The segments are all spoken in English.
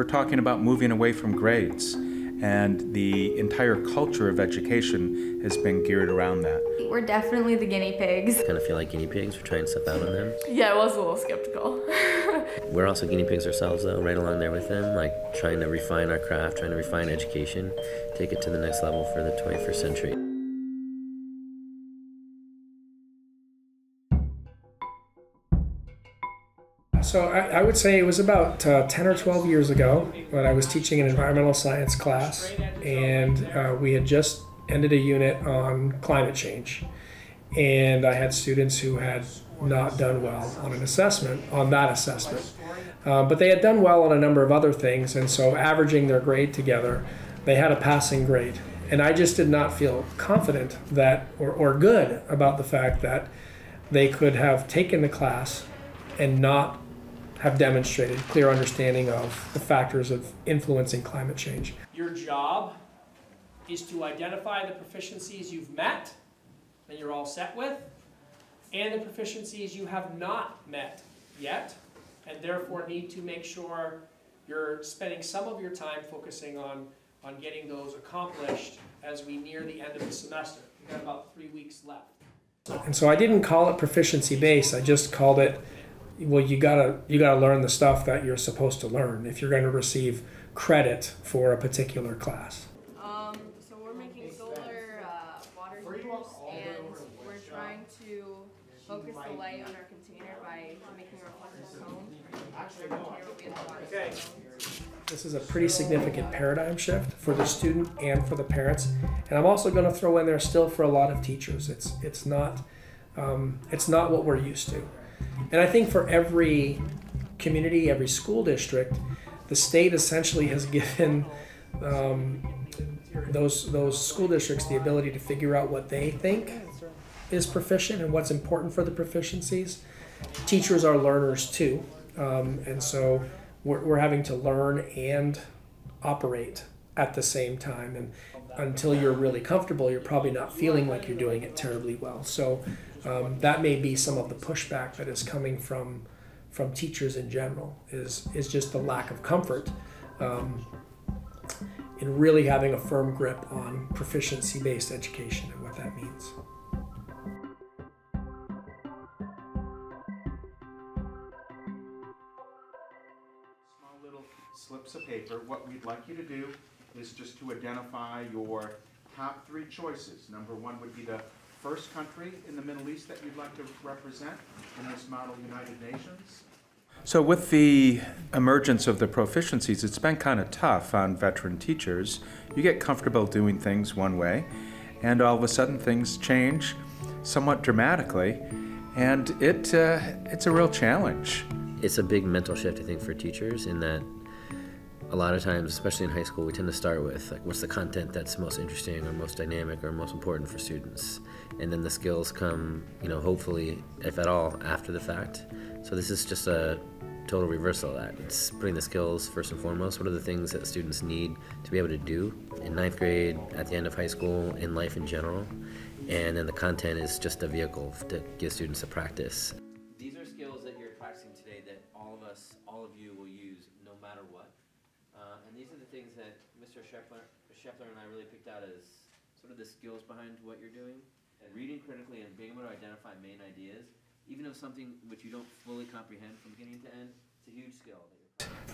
we're talking about moving away from grades and the entire culture of education has been geared around that. We're definitely the guinea pigs. kind of feel like guinea pigs. We're trying stuff out on them. Yeah, I was a little skeptical. We're also guinea pigs ourselves, though, right along there with them, like trying to refine our craft, trying to refine education, take it to the next level for the 21st century. So I, I, would say it was about uh, 10 or 12 years ago when I was teaching an environmental science class, and uh, we had just ended a unit on climate change. And I had students who had not done well on an assessment, on that assessment. Uh, but they had done well on a number of other things, and so averaging their grade together, they had a passing grade. And I just did not feel confident that, or, or good about the fact that they could have taken the class and not have demonstrated clear understanding of the factors of influencing climate change. Your job is to identify the proficiencies you've met and you're all set with, and the proficiencies you have not met yet, and therefore need to make sure you're spending some of your time focusing on, on getting those accomplished as we near the end of the semester. We've got about three weeks left. And so I didn't call it proficiency based, I just called it well you gotta you gotta learn the stuff that you're supposed to learn if you're going to receive credit for a particular class um, so we're making solar uh, water heaters and we're trying to focus the light on our container by making a reflective cone okay. This is a pretty significant paradigm shift for the student and for the parents, and I'm also going to throw in there still for a lot of teachers. It's it's not um, it's not what we're used to. And I think for every community, every school district, the state essentially has given um, those those school districts the ability to figure out what they think is proficient and what's important for the proficiencies. Teachers are learners too, um, and so we're, we're having to learn and operate at the same time. And until you're really comfortable, you're probably not feeling like you're doing it terribly well. So um, that may be some of the pushback that is coming from from teachers in general is is just the lack of comfort um, in really having a firm grip on proficiency based education and what that means. Small little slips of paper. What we'd like you to do is just to identify your top three choices. Number one would be the first country in the Middle East that you'd like to represent in this model United Nations? So, with the emergence of the proficiencies, it's been kind of tough on veteran teachers. You get comfortable doing things one way, and all of a sudden things change somewhat dramatically, and it uh, it's a real challenge. It's a big mental shift, I think, for teachers in that a lot of times, especially in high school, we tend to start with like what's the content that's most interesting or most dynamic or most important for students, and then the skills come, you know, hopefully, if at all, after the fact. So this is just a total reversal of that. It's putting the skills first and foremost. What are the things that students need to be able to do in ninth grade, at the end of high school, in life in general, and then the content is just a vehicle to give students a practice. The skills behind what you're doing. And reading critically and being able to identify main ideas, even of something which you don't fully comprehend from beginning to end, it's a huge skill.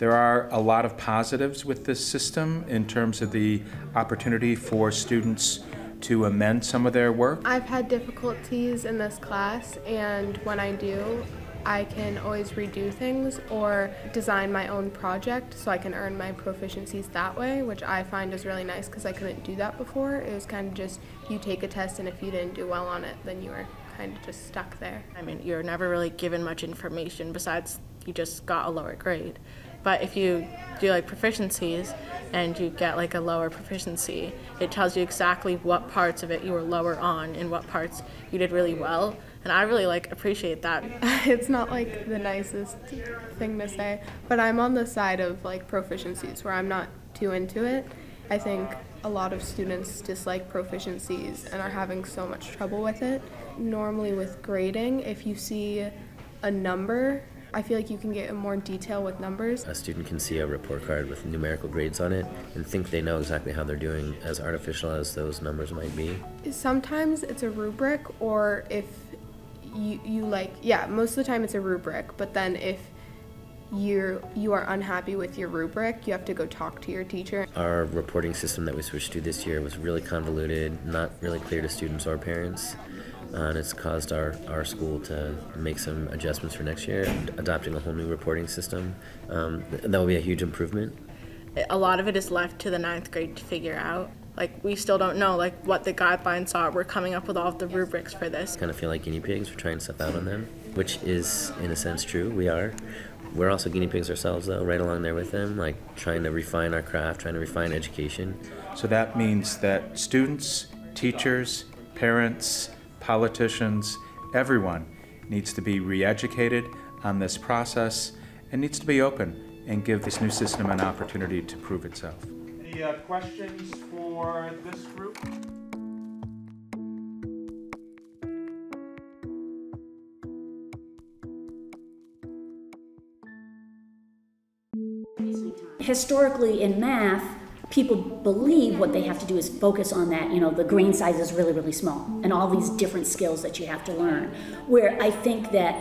There are a lot of positives with this system in terms of the opportunity for students to amend some of their work. I've had difficulties in this class, and when I do, I can always redo things or design my own project so I can earn my proficiencies that way, which I find is really nice because I couldn't do that before. It was kind of just you take a test and if you didn't do well on it, then you were kind of just stuck there. I mean, you're never really given much information besides you just got a lower grade. But if you do like proficiencies and you get like a lower proficiency, it tells you exactly what parts of it you were lower on and what parts you did really well and I really like appreciate that. it's not like the nicest thing to say, but I'm on the side of like proficiencies where I'm not too into it. I think a lot of students dislike proficiencies and are having so much trouble with it. Normally with grading, if you see a number I feel like you can get in more detail with numbers. A student can see a report card with numerical grades on it and think they know exactly how they're doing, as artificial as those numbers might be. Sometimes it's a rubric, or if you, you like, yeah, most of the time it's a rubric, but then if you're you are unhappy with your rubric, you have to go talk to your teacher. Our reporting system that we switched to this year was really convoluted, not really clear to students or parents. Uh, and it's caused our, our school to make some adjustments for next year, adopting a whole new reporting system. Um, that will be a huge improvement. A lot of it is left to the ninth grade to figure out. Like we still don't know like what the guidelines are. We're coming up with all of the rubrics for this. Kind of feel like guinea pigs. We're trying stuff out on them, which is in a sense true. We are. We're also guinea pigs ourselves, though, right along there with them, like trying to refine our craft, trying to refine education. So that means that students, teachers, parents, politicians, everyone needs to be re-educated on this process and needs to be open and give this new system an opportunity to prove itself. Uh, questions for this group? Historically, in math, people believe what they have to do is focus on that, you know, the grain size is really, really small, and all these different skills that you have to learn. Where I think that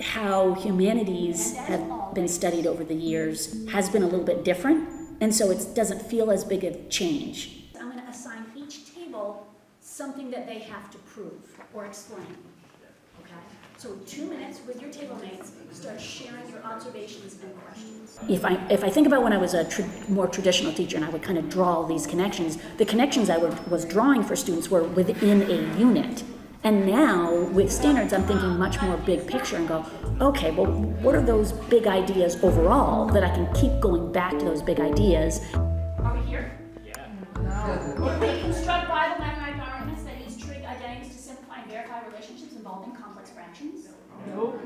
how humanities have been studied over the years has been a little bit different, and so it doesn't feel as big a change. I'm going to assign each table something that they have to prove or explain. Okay? So two minutes with your table mates, start sharing your observations and questions. If I, if I think about when I was a tr- more traditional teacher and I would kind of draw all these connections, the connections I would, was drawing for students were within a unit. And now with standards, I'm thinking much more big picture and go, okay, well, what are those big ideas overall that I can keep going back to those big ideas? Are we here? Yeah. No. They construct rival mathematical arguments that use trig identities to simplify and verify relationships involving complex fractions. No.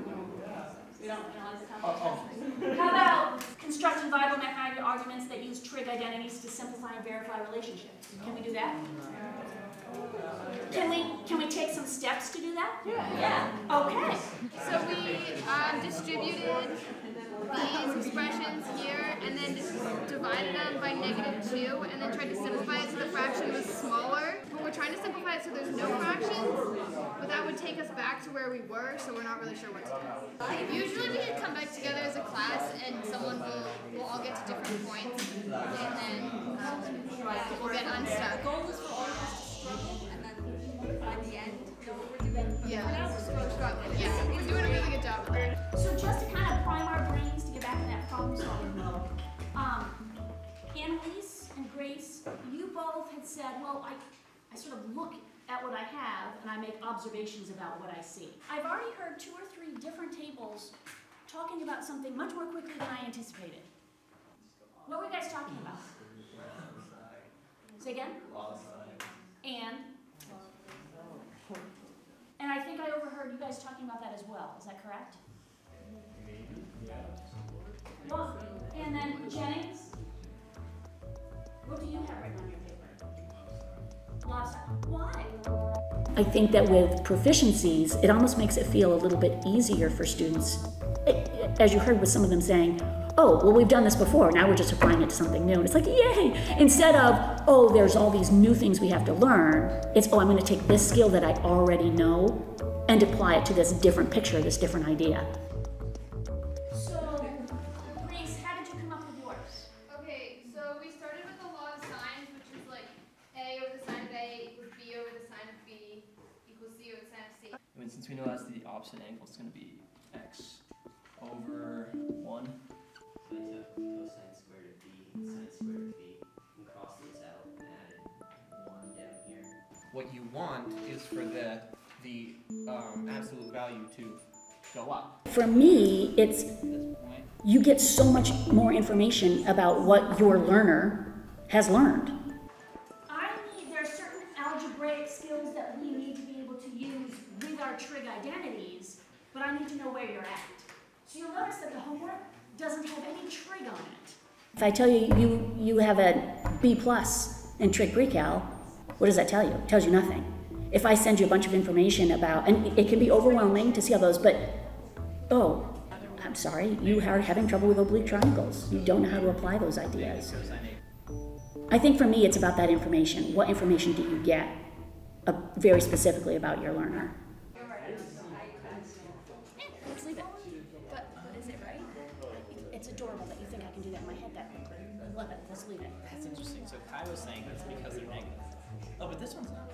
We don't, we don't like the complex fractions. How about constructing viable mathematical arguments that use trig identities to simplify and verify relationships? Can we do that? Can we can we take some steps to do that? Yeah. Yeah. Okay. So we um, distributed these expressions here and then divided them by negative 2 and then tried to simplify it so the fraction was smaller. But we're trying to simplify it so there's no fractions, but that would take us back to where we were, so we're not really sure what to do. Usually we can come back together as a class and someone will, we'll all get to different points and then um, we'll get unstuck. The goal is for all of us to struggle and then by the end, know what we're doing. Yeah, yeah, we're doing a really good job of that. So just to kind of prime our brains to get back in that problem solving mode, um, Annalise and Grace, you both had said, well, I, I sort of look at what I have and I make observations about what I see. I've already heard two or three different tables talking about something much more quickly than I anticipated. What were you guys talking about? Say again? And? And I think I overheard you guys talking about that as well, is that correct? Well, and then Jennings? What do you have written on your paper? Lost. Why? I think that with proficiencies, it almost makes it feel a little bit easier for students. Eh, eh, as you heard with some of them saying, oh, well, we've done this before, now we're just applying it to something new. And it's like, yay! Instead of, oh, there's all these new things we have to learn, it's, oh, I'm going to take this skill that I already know and apply it to this different picture, this different idea. What you want is for the the um, absolute value to go up. For me, it's At this point, you get so much more information about what your learner has learned. I need, there are certain algebraic skills that we need to be able to use with our trig identities, but I need to know where you're at. So you'll notice that the homework doesn't have any trig on it. If I tell you you, you have a B plus in trig precal, what does that tell you? It tells you nothing. If I send you a bunch of information about, and it can be overwhelming to see all those, but oh, I'm sorry, you are having trouble with oblique triangles. You don't know how to apply those ideas. I think for me, it's about that information. What information do you get uh, very specifically about your learner? Let's leave it. But, but is it right? It's adorable that you think I can do that in my head that quickly. I love it. Let's leave it. That's interesting. So Kai was saying it's because they're negative. Oh, but this one's not.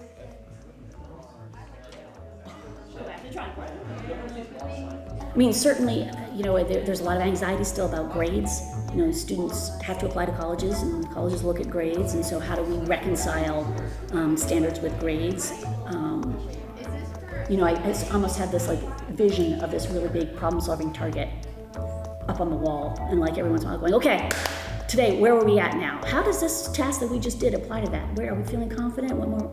I mean, certainly, you know, there, there's a lot of anxiety still about grades. You know, students have to apply to colleges, and colleges look at grades, and so how do we reconcile um, standards with grades? Um, you know, I almost had this like vision of this really big problem-solving target up on the wall, and like everyone's while going, okay, today, where are we at now? How does this task that we just did apply to that? Where are we feeling confident? What more?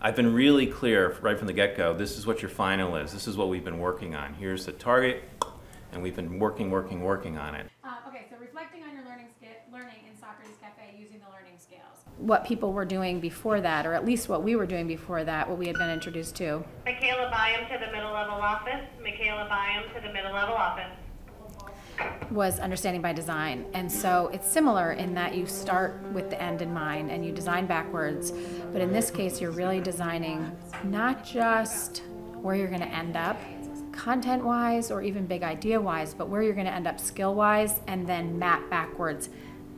I've been really clear right from the get-go, this is what your final is, this is what we've been working on. Here's the target, and we've been working, working, working on it. Uh, okay, so reflecting on your learning ska- learning in Socrates Cafe using the learning scales. What people were doing before that, or at least what we were doing before that, what we had been introduced to. Michaela Byam to the middle level office. Michaela Byam to the middle level office. was understanding by design. And so it's similar in that you start with the end in mind and you design backwards. But in this case, you're really designing not just where you're going to end up content wise or even big idea wise, but where you're going to end up skill wise and then map backwards.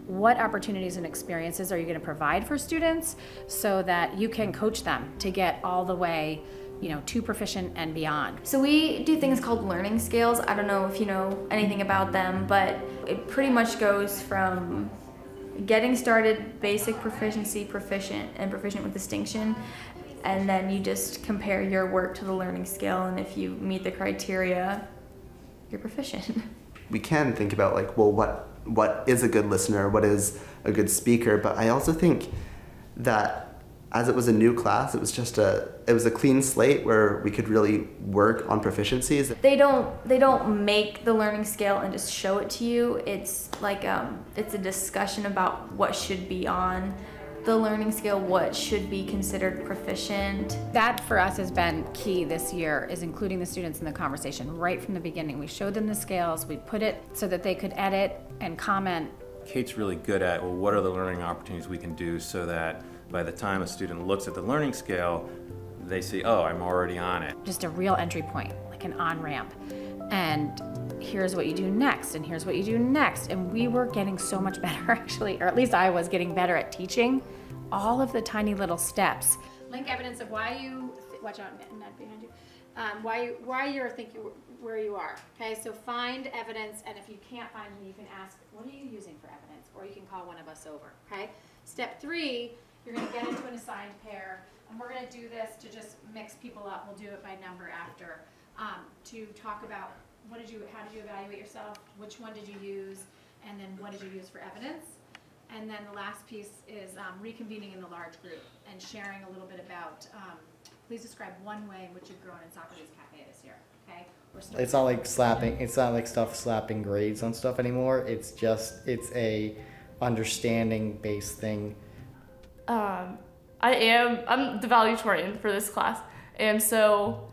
What opportunities and experiences are you going to provide for students so that you can coach them to get all the way, you know, to proficient and beyond? So we do things called learning scales. I don't know if you know anything about them, but it pretty much goes from getting started, basic proficiency, proficient, and proficient with distinction. And then you just compare your work to the learning scale, and if you meet the criteria, you're proficient. we can think about like well what what is a good listener what is a good speaker but i also think that as it was a new class it was just a it was a clean slate where we could really work on proficiencies They don't they don't make the learning scale and just show it to you. It's like um, it's a discussion about what should be on the learning scale, what should be considered proficient. That for us has been key this year is including the students in the conversation right from the beginning. We showed them the scales, we put it so that they could edit and comment. Kate's really good at, well, what are the learning opportunities we can do so that by the time a student looks at the learning scale, they see, oh, I'm already on it. Just a real entry point, like an on ramp. And here's what you do next, and here's what you do next. And we were getting so much better, actually, or at least I was getting better at teaching all of the tiny little steps. Link evidence of why you, watch out, Ned behind you, um, why, you- why you're thinking where you are. Okay, so find evidence, and if you can't find any, you can ask, what are you using for evidence? Or you can call one of us over, okay? Step three, you're gonna get into an assigned pair, and we're gonna do this to just mix people up. We'll do it by number after, um, to talk about what did you, how did you evaluate yourself? Which one did you use? And then what did you use for evidence? And then the last piece is um, reconvening in the large group and sharing a little bit about, um, please describe one way in which you've grown in Socrates Cafe this year, okay? It's not like slapping. It's not like stuff slapping grades on stuff anymore. It's just it's a understanding based thing. Um, I am I'm the valedictorian for this class, and so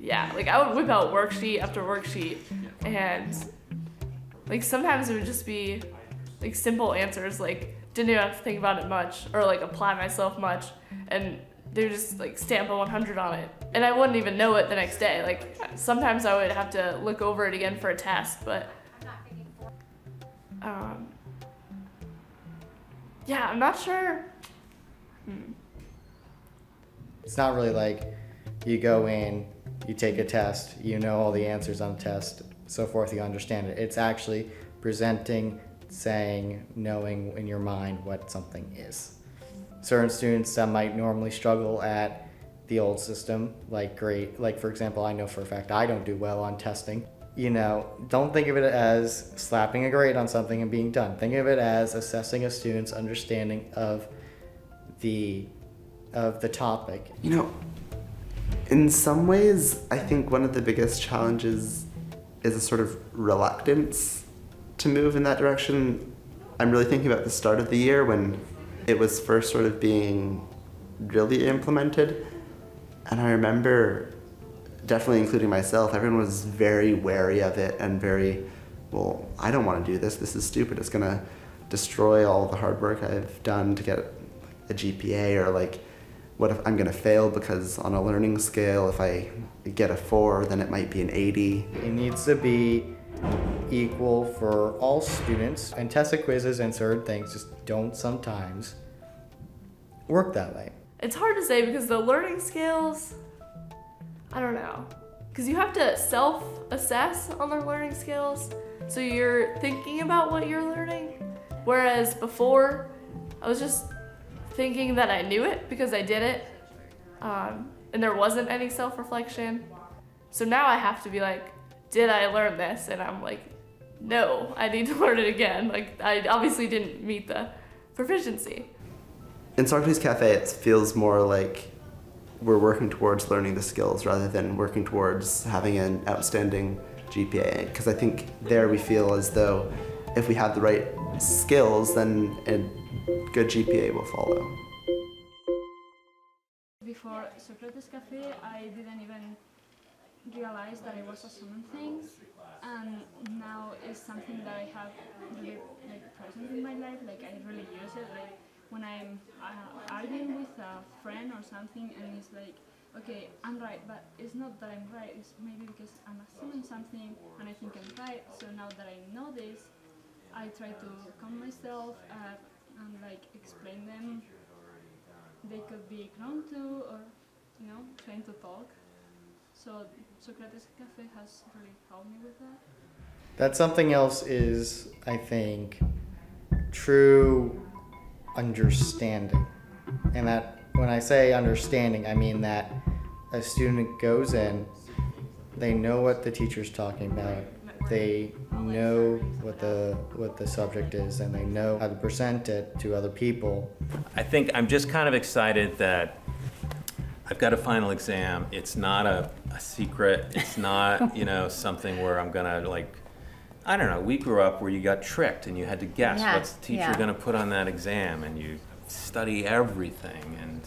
yeah, like I would whip out worksheet after worksheet, and like sometimes it would just be like simple answers, like didn't even have to think about it much or like apply myself much, and they would just like stamp a 100 on it, and I wouldn't even know it the next day. Like sometimes I would have to look over it again for a test, but um, yeah, I'm not sure. Hmm. It's not really like you go in, you take a test, you know all the answers on the test, so forth. You understand it. It's actually presenting, saying, knowing in your mind what something is. Certain students that might normally struggle at the old system, like great, like for example, I know for a fact I don't do well on testing. You know, don't think of it as slapping a grade on something and being done. Think of it as assessing a student's understanding of the of the topic. you know in some ways i think one of the biggest challenges is a sort of reluctance to move in that direction I'm really thinking about the start of the year when it was first sort of being really implemented. And I remember, definitely including myself, everyone was very wary of it and very, well, I don't want to do this. This is stupid. It's going to destroy all the hard work I've done to get a GPA or like, what if I'm going to fail because on a learning scale, if I get a four, then it might be an 80. It needs to be equal for all students, and TESOL quizzes and certain things just don't sometimes work that way. It's hard to say because the learning scales, I don't know. Because you have to self assess on the learning skills, So you're thinking about what you're learning. Whereas before, I was just thinking that I knew it because I did it. Um, and there wasn't any self reflection. So now I have to be like, did I learn this? And I'm like, no, I need to learn it again. Like, I obviously didn't meet the proficiency. In Socrates Cafe, it feels more like we're working towards learning the skills rather than working towards having an outstanding GPA. Because I think there we feel as though if we have the right skills, then a good GPA will follow. Before Socrates Cafe, I didn't even realize that I was assuming things, and now it's something that I have really like present in my life. Like I really use it. Like when I'm uh, arguing with a friend or something, and it's like, okay, I'm right, but it's not that I'm right. It's maybe because I'm assuming something, and I think I'm right. So now that I know this, I try to calm myself uh, and like explain them. They could be grown to, or you know, trying to talk. So Socrates Cafe has really helped me with that. That something else is, I think, true understanding. And that when I say understanding, I mean that a student goes in, they know what the teacher's talking about, they know what the what the subject is and they know how to present it to other people. I think I'm just kind of excited that I've got a final exam. It's not a, a secret. It's not, you know, something where I'm gonna like I don't know, we grew up where you got tricked and you had to guess Yeah, what's the teacher yeah. gonna put on that exam and you study everything and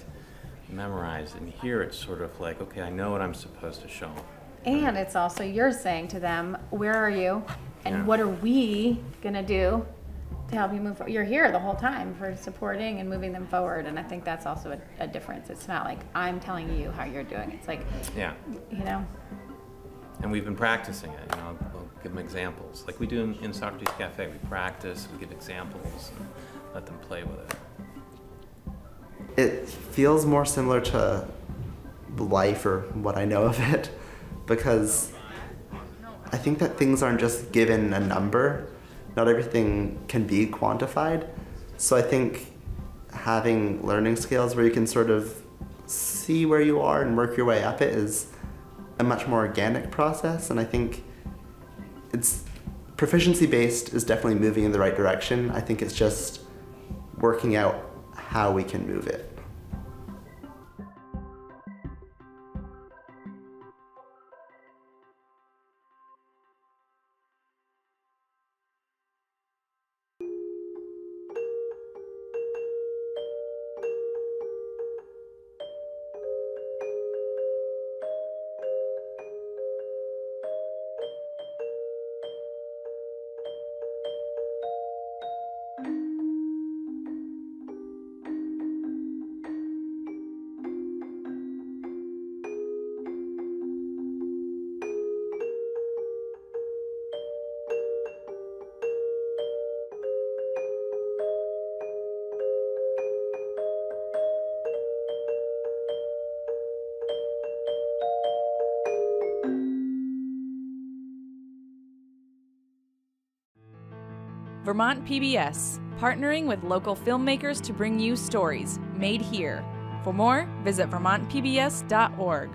memorize and here it's sort of like, okay, I know what I'm supposed to show 'em. And it's also you're saying to them, where are you? And Yeah. what are we gonna do to help you move forward? You're here the whole time for supporting and moving them forward. And I think that's also a, a difference. It's not like I'm telling you how you're doing. It's like, Yeah. you know, And we've been practicing it, you know, we'll give them examples. Like we do in, in Socrates Cafe, we practice, we give examples and let them play with it. It feels more similar to life or what I know of it because I think that things aren't just given a number. Not everything can be quantified. So I think having learning scales where you can sort of see where you are and work your way up it is a much more organic process and I think it's proficiency based is definitely moving in the right direction. I think it's just working out how we can move it. Vermont PBS, partnering with local filmmakers to bring you stories made here. For more, visit vermontpbs.org.